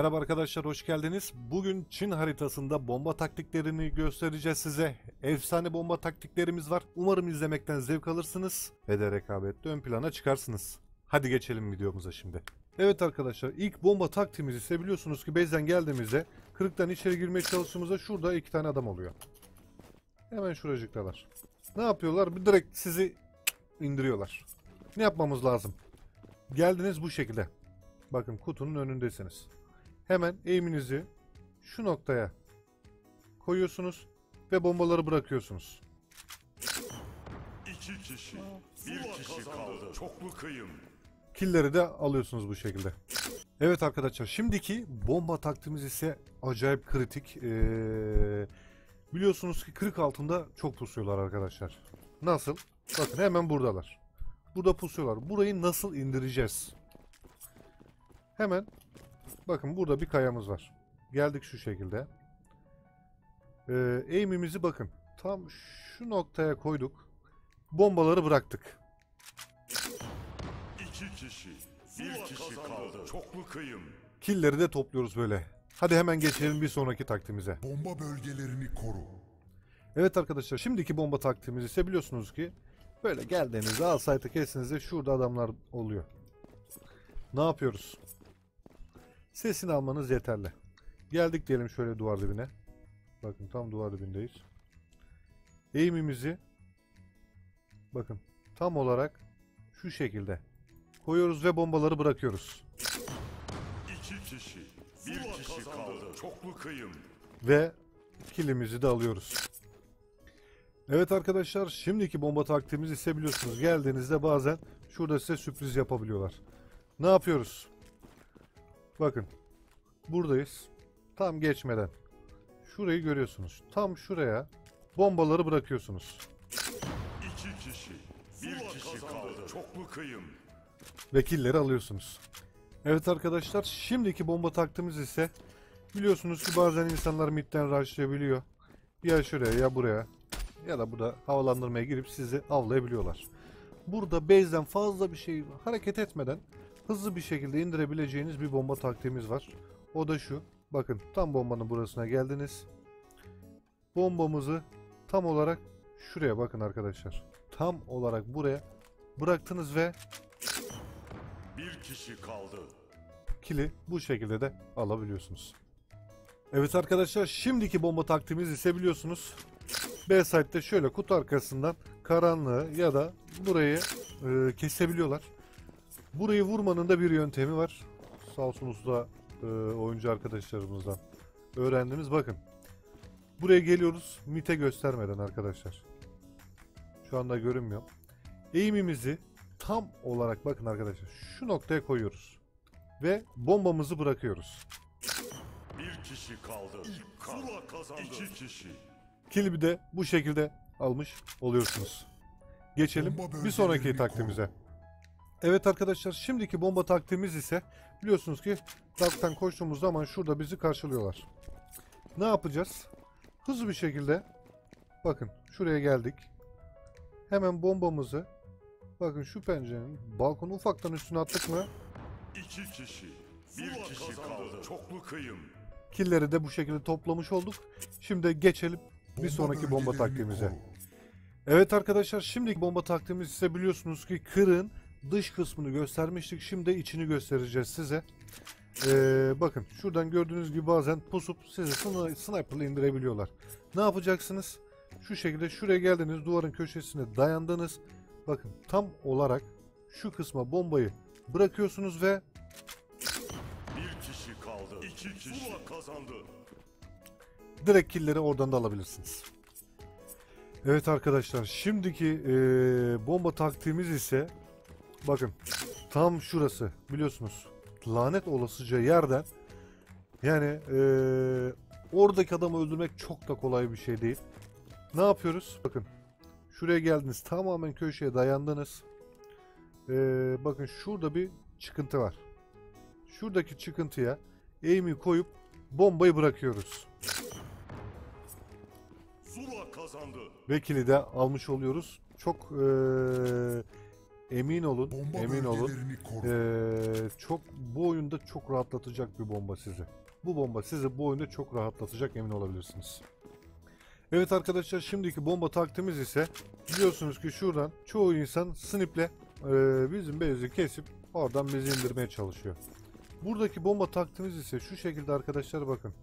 Merhaba arkadaşlar hoş geldiniz. Bugün Çin haritasında bomba taktiklerini göstereceğiz size. Efsane bomba taktiklerimiz var. Umarım izlemekten zevk alırsınız ve de rekabette ön plana çıkarsınız. Hadi geçelim videomuza şimdi. Evet arkadaşlar ilk bomba taktiğimiz ise biliyorsunuz ki base'den geldiğimizde kırıktan içeri girmeye çalıştığımızda şurada iki tane adam oluyor. Hemen şuracıktalar. Ne yapıyorlar? Bir direkt sizi indiriyorlar. Ne yapmamız lazım? Geldiniz bu şekilde. Bakın kutunun önündesiniz. Hemen eğiminizi şu noktaya koyuyorsunuz ve bombaları bırakıyorsunuz. İki kişi, bir kişi kaldı. Çoklu kıyım. Killeri de alıyorsunuz bu şekilde. Evet arkadaşlar şimdiki bomba taktiğimiz ise acayip kritik. Ee, biliyorsunuz ki kırık altında çok pusuyorlar arkadaşlar. Nasıl? Bakın hemen buradalar. Burada pusuyorlar. Burayı nasıl indireceğiz? Hemen bakın burada bir kayamız var. Geldik şu şekilde. Ee, aim'imizi bakın. Tam şu noktaya koyduk. Bombaları bıraktık. İki kişi, bir kişi kaldı. Çoklu kıyım. Killeri de topluyoruz böyle. Hadi hemen geçelim bir sonraki taktiğimize. Bomba bölgelerini koru. Evet arkadaşlar şimdiki bomba taktiğimiz ise biliyorsunuz ki böyle geldiğinizde al site'ı kestinizde şurada adamlar oluyor. Ne yapıyoruz? Sesini almanız yeterli. Geldik diyelim şöyle duvar dibine. Bakın tam duvar dibindeyiz. Eğimimizi bakın tam olarak şu şekilde koyuyoruz ve bombaları bırakıyoruz. İki kişi, bir kişi kaldı. Çoklu kıyım. ve kilimizi de alıyoruz. Evet arkadaşlar şimdiki bomba taktiğimiz ise biliyorsunuz geldiğinizde bazen şurada size sürpriz yapabiliyorlar. Ne yapıyoruz? Bakın buradayız. Tam geçmeden şurayı görüyorsunuz. Tam şuraya bombaları bırakıyorsunuz. İki kişi, bir kişi kaldı. Çoklu kıyım. ve killleri alıyorsunuz. Evet arkadaşlar şimdiki bomba taktığımız ise biliyorsunuz ki bazen insanlar midden rushlayabiliyor. Ya şuraya ya buraya ya da burada havalandırmaya girip sizi avlayabiliyorlar. Burada base'den fazla bir şey hareket etmeden hızlı bir şekilde indirebileceğiniz bir bomba taktiğimiz var. O da şu. Bakın tam bombanın burasına geldiniz. Bombamızı tam olarak şuraya bakın arkadaşlar. Tam olarak buraya bıraktınız ve Bir kişi kaldı. kili bu şekilde de alabiliyorsunuz. Evet arkadaşlar şimdiki bomba taktiğimiz ise biliyorsunuz B site'de şöyle kutu arkasından karanlığı ya da burayı e, kesebiliyorlar. Burayı vurmanın da bir yöntemi var. Sağ olsun usta e, oyuncu arkadaşlarımızdan öğrendiğimiz bakın. Buraya geliyoruz mite göstermeden arkadaşlar. Şu anda görünmüyor. Eğimimizi tam olarak bakın arkadaşlar şu noktaya koyuyoruz ve bombamızı bırakıyoruz. Bir kişi kaldı. İlk kan. Zula kazandı. İki kişi. Kilimi de bu şekilde almış oluyorsunuz. Geçelim bir sonraki taktiğimize. Evet arkadaşlar şimdiki bomba taktiğimiz ise biliyorsunuz ki Dark'tan koştuğumuz zaman şurada bizi karşılıyorlar. Ne yapacağız? Hızlı bir şekilde bakın şuraya geldik. Hemen bombamızı bakın şu pencerenin balkonu ufaktan üstüne attık mı İki kişi, bir kişi kaldı. Çoklu kıyım. killeri de bu şekilde toplamış olduk. Şimdi geçelim bir sonraki bomba taktiğimize. Evet arkadaşlar şimdiki bomba taktiğimiz ise biliyorsunuz ki kırın dış kısmını göstermiştik. Şimdi içini göstereceğiz size. Ee, bakın şuradan gördüğünüz gibi bazen pusup sizi sni- sniper'la indirebiliyorlar. Ne yapacaksınız? Şu şekilde şuraya geldiniz duvarın köşesine dayandınız. Bakın tam olarak şu kısma bombayı bırakıyorsunuz ve Bir kişi kaldı. İki kişi. Zula kazandı. direkt killleri oradan da alabilirsiniz. Evet arkadaşlar şimdiki eee, bomba taktiğimiz ise bakın tam şurası biliyorsunuz lanet olasıca yerden yani eee, oradaki adamı öldürmek çok da kolay bir şey değil. Ne yapıyoruz? Bakın şuraya geldiniz tamamen köşeye dayandınız. Eee, bakın şurada bir çıkıntı var. Şuradaki çıkıntıya aim'i koyup bombayı bırakıyoruz. Zula kazandı. Vekili de almış oluyoruz. Çok eee, emin olun, Bomba emin olun. Ee, çok bu oyunda çok rahatlatacak bir bomba sizi. Bu bomba sizi bu oyunda çok rahatlatacak emin olabilirsiniz. Evet arkadaşlar şimdiki bomba taktiğimiz ise biliyorsunuz ki şuradan çoğu insan sniple e, bizim base'i kesip oradan bizi indirmeye çalışıyor. Buradaki bomba taktiğimiz ise şu şekilde arkadaşlar bakın.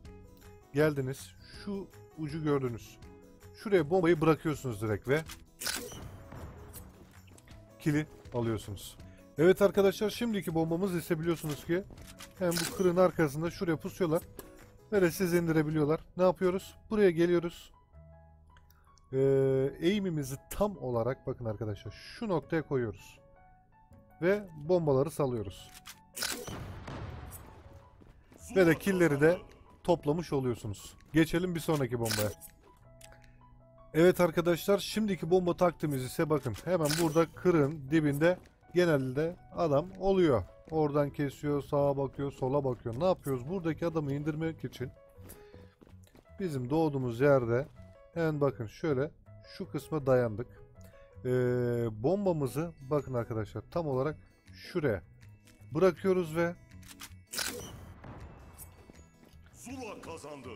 Geldiniz şu ucu gördünüz. Şuraya bombayı bırakıyorsunuz direkt ve kili alıyorsunuz. Evet arkadaşlar şimdiki bombamız ise biliyorsunuz ki hem bu kırın arkasında şuraya pusuyorlar ve sizi indirebiliyorlar. Ne yapıyoruz? Buraya geliyoruz. Ee, eğimimizi tam olarak bakın arkadaşlar şu noktaya koyuyoruz. Ve bombaları salıyoruz. Ve de killleri de toplamış oluyorsunuz. Geçelim bir sonraki bombaya. Evet arkadaşlar şimdiki bomba taktiğimiz ise bakın hemen burada kırın dibinde genelde adam oluyor. Oradan kesiyor, sağa bakıyor, sola bakıyor. Ne yapıyoruz? Buradaki adamı indirmek için bizim doğduğumuz yerde hemen bakın şöyle şu kısma dayandık. Ee, bombamızı bakın arkadaşlar tam olarak şuraya bırakıyoruz ve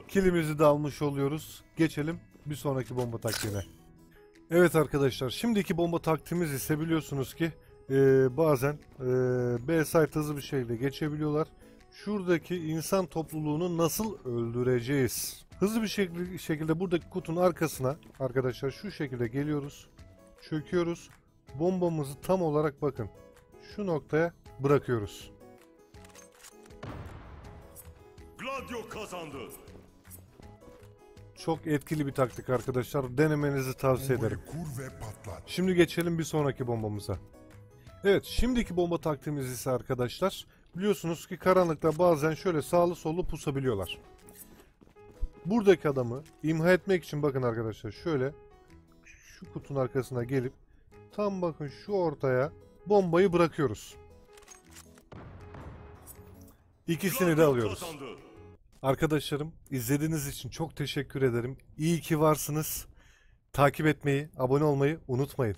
kilimizi de almış oluyoruz. Geçelim bir sonraki bomba taktiğine. Evet arkadaşlar şimdiki bomba taktiğimiz ise biliyorsunuz ki e, bazen e, B site hızlı bir şekilde geçebiliyorlar. Şuradaki insan topluluğunu nasıl öldüreceğiz? Hızlı bir şekilde, buradaki kutunun arkasına arkadaşlar şu şekilde geliyoruz. Çöküyoruz. Bombamızı tam olarak bakın şu noktaya bırakıyoruz. Gladio kazandı. Çok etkili bir taktik arkadaşlar. Denemenizi tavsiye ederim. Şimdi geçelim bir sonraki bombamıza. Evet şimdiki bomba taktiğimiz ise arkadaşlar biliyorsunuz ki karanlıkta bazen şöyle sağlı sollu pusabiliyorlar. Buradaki adamı imha etmek için bakın arkadaşlar şöyle şu kutunun arkasına gelip tam bakın şu ortaya bombayı bırakıyoruz. İkisini de alıyoruz. Arkadaşlarım izlediğiniz için çok teşekkür ederim. İyi ki varsınız. Takip etmeyi, abone olmayı unutmayın.